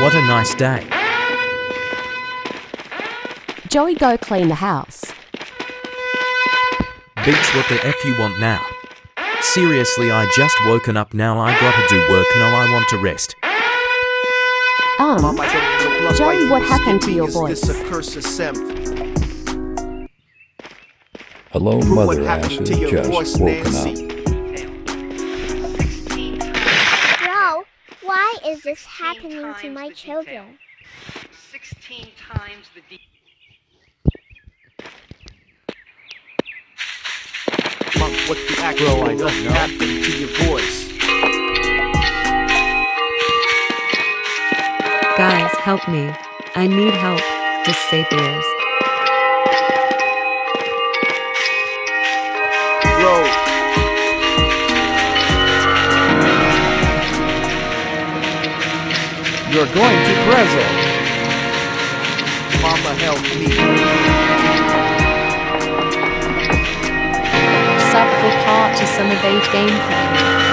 What a nice day. Joey, go clean the house. Beach, what the F you want now? Seriously, I just woken up now. I gotta do work. No, I want to rest. Um, Joey, what happened to your voice? voice? This accursed simp. Hello, Prove what mother happened to your just voice, woken Nancy. up. Is this happening to my the children? 16 times the de- Monk, what the actual I don't know. happened to your voice? Guys, help me. I need help. Just sapiers. Bro. You're going to Brazil. Mama help me. Sub for part to some of age gameplay.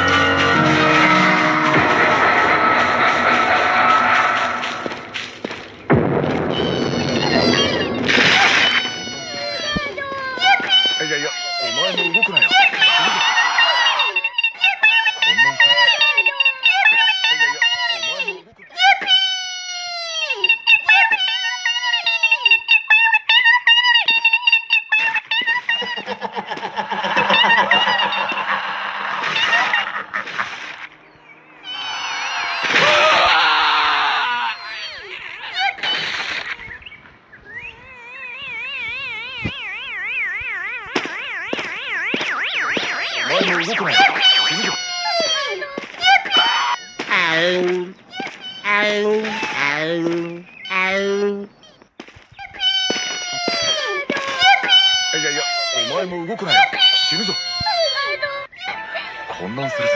前も動くなあいやいやお前も動くなよ。死ぬぞ。混乱するぜ。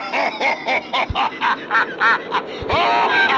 Ha ha ha ha ha ha!